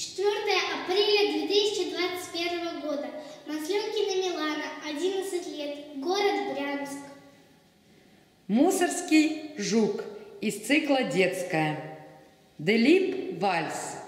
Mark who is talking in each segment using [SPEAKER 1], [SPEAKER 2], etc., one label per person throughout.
[SPEAKER 1] 4 апреля 2021 года. Масленкина Милана, 11 лет, город Брянск.
[SPEAKER 2] Мусорский жук из цикла «Детская». Делип Вальс.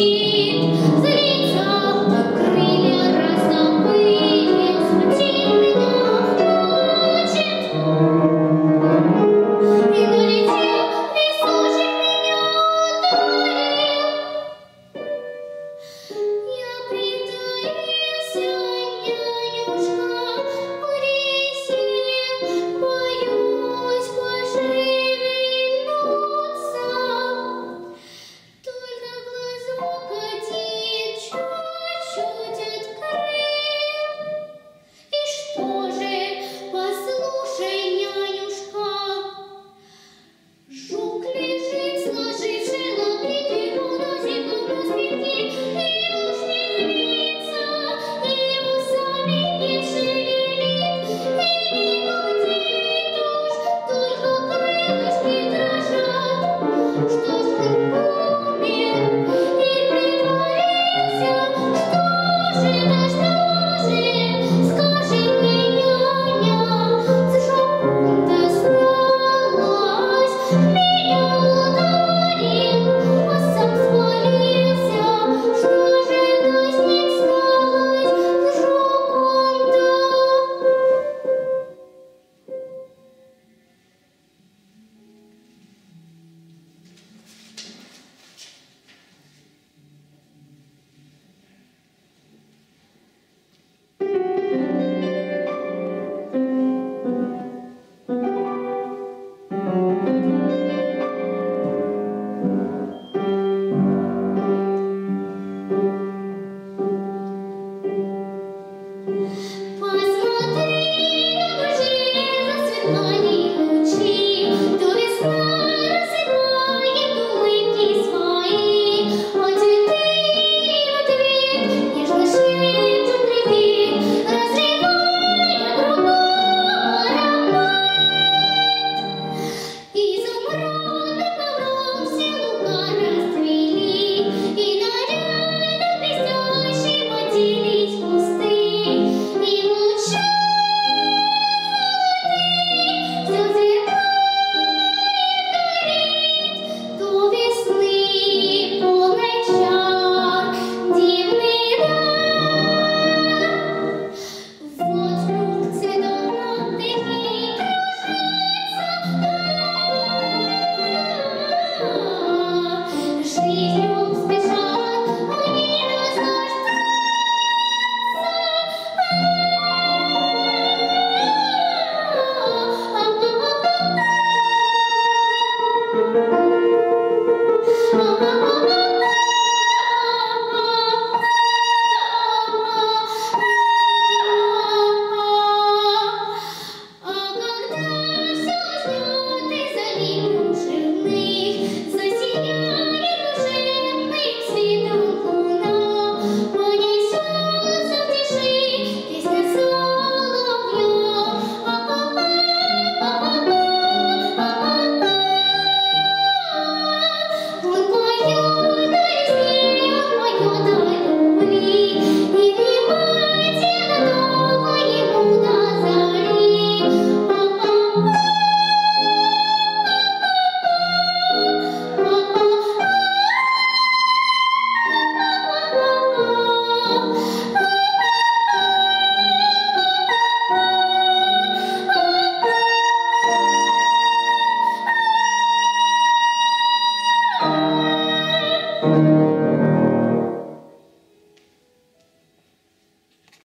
[SPEAKER 2] молчит, злится.